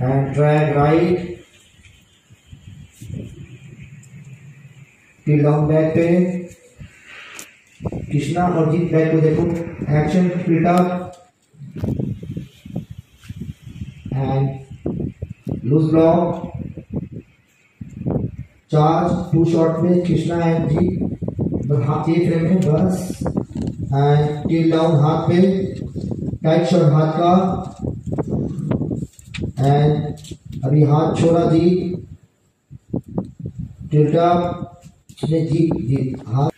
and drag right. Till down back पे. कृष्णा और Jeet back को देखो. एक्शन पिटा and loose block charge two shot में कृष्णा एंड जीत हाथ ये फ्रेम में बस. एंड टिल डाउन हाथ पे. टाइट शॉट हाथ का. एंड अभी हाथ छोड़ा जी। टिल्टा ने जी जी, हाथ।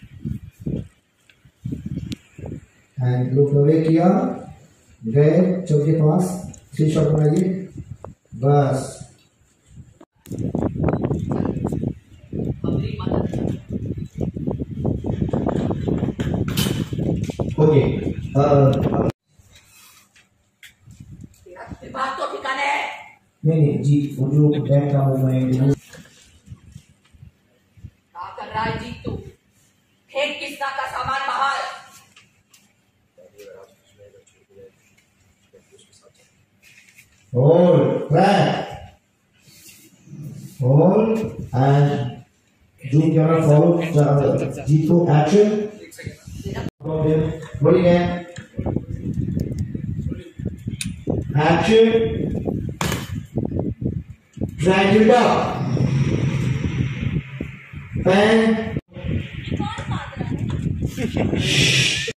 एंड लुक अवे किया, गए चौके पास थ्री शॉट बनाइए बस। ओके बात तो ठिकाने। नहीं नहीं जी वो जो बैक का मूवमेंट क्या कर रहा है जीत तू फेंक किसना का सामान बाहर hold back hold and do camera follow uh, G2 action rolling in action drag it up and